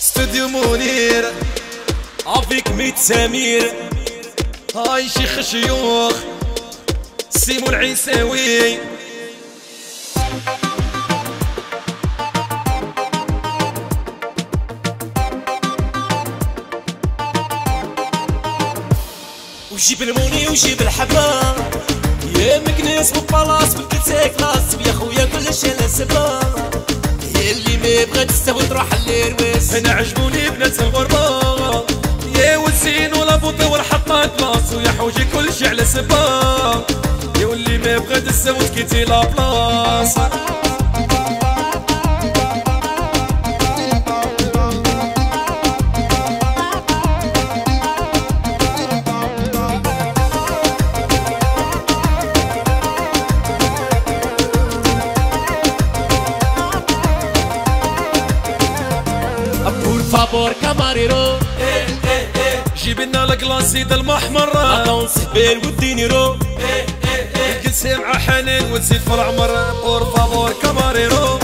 استوديو منير avec Meed سمير هاي شيخ شيوخ سيمو العيساوي وجيب ال money وجيب الحبة يا مكناس و place بالكل classe ويا خويا كل شي لسبا يا اللي بغات تستوي تروح للرواس أنا عجبوني بنات الغربة. يا والزين ولا بوطي والحطة كلاس ويا حوجي كل شي على سبا يا واللي ما بغات تستوي كيتي لا فابور كاماريرو. جيب لنا الكلاسي د المحمر اتون سبيل والدينيرو الكل سامعة حنان وتزيد في العمر بور فابور كاماريرو.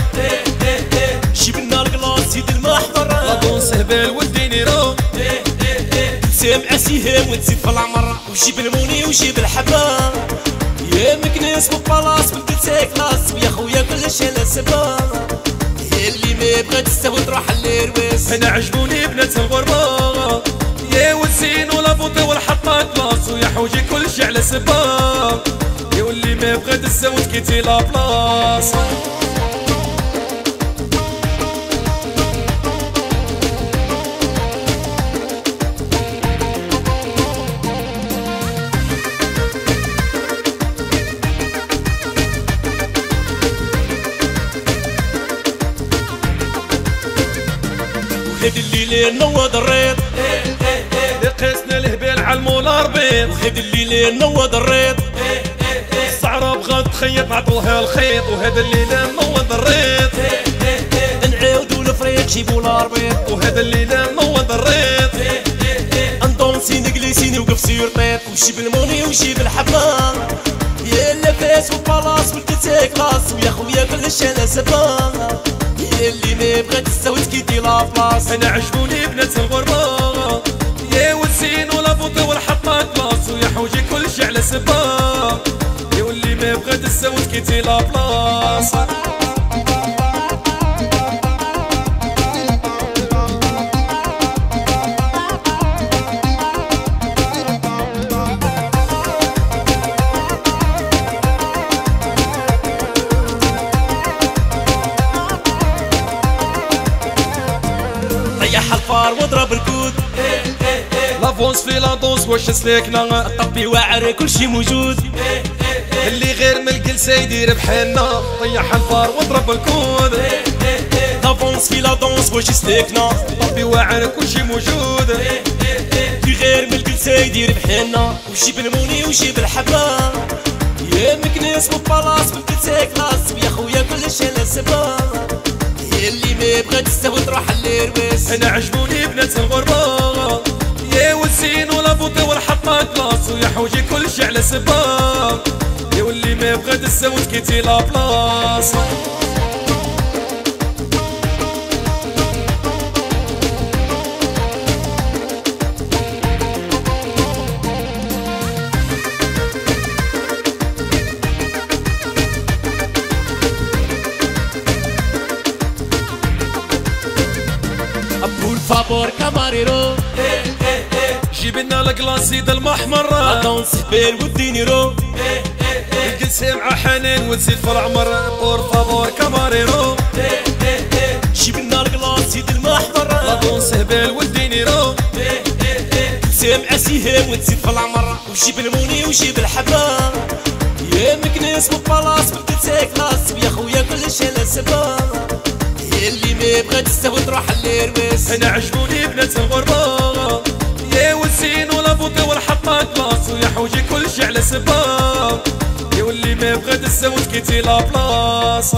جيب لنا الكلاسي د المحمر لادون سهبال والدينيرو سامع سيهام وتزيد في العمر وجيب الموني وجيب الحبة. يا مكناس وبلاص بالكل كلاس ويا خويا كل شي لسبا اللي ما بغات تستوي تروح للرواس أنا عجبوني بنات الغربة. يا والزين ولا بوطي والحطة كلاس ويا حوجي كل شي على سبا يا واللي ما بغات تزوج كيتي لا وهاد الليل نوض الريض لقيتنا الهبال على المولار بيض وهاد الليل نوض الريض الصعرة بغات تخيط عطوها الخيط وهذا الليلة نوض الريط نعاودو الفريق جيبو الاربيط وهذا الليلة نوض الريط ندونسي نجلسي نوقف سيرطيط وجيب الموني وجيب الحبة يا لاباس وبلاص والكل كلاس ويا خويا كل شي أنا سبا يا اللي ما بغات تستوي تكيدي لا بلاص أنا عجبوني بنات الغربة يا والزين ولا بوطي والحطة كلاس ويا حوجي كل شي على سبا يا واللي ما بغات تزوج كيتي لا الفار واضرب الكود. لافونس في لادونس واش سليكنا طبي واعر كل شي موجود. اللي غير من الجلسة يدير بحالنا. طيح الفار واضرب الكود. لافونس في لا دونس واش سلكنا طبي واعر كل شي موجود. في غير من الجلسة يدير بحالنا. وجيب الموني وجيب الحبة يا مكناس وبلاص بالجلسة كلاس ويا خويا كل شي لسبا يا اللي ما بغات تستوي تروح للرواس أنا عجبوني بنات الغربة يا والزين ولا بوطي والحطة كلاس ويا حوجي كل شي على سبا يا واللي ما بغات تزوج كيتي لا بلاص ابو الفابور كاماريرو جيب لنا الكلاسي د المحمر ادون سبيل والدينيرو. الكل سامعة حنان وتزيد في العمر بور فابور كاماريرو جيب لنا الكلاسي د المحمر. لادون سهبال والدينيرو. سامع سيهام وتزيد في العمر وجيب الموني وجيب الحبة يا مكناس وبلاص بالكل كلاس ويا خويا كل شي لسبا يا اللي ما بغات تستوي تروح للرواس أنا عجبوني بنات الغربة يا والزين ولا بوطي والحطة كلاس ويا حوجي كل شي على سبا يا واللي ما بغات تزوج كيتي لا بلاص.